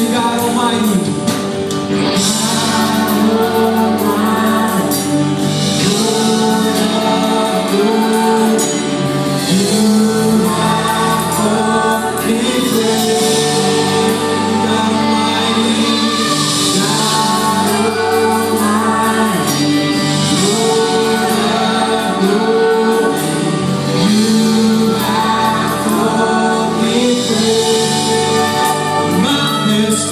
chegaram mais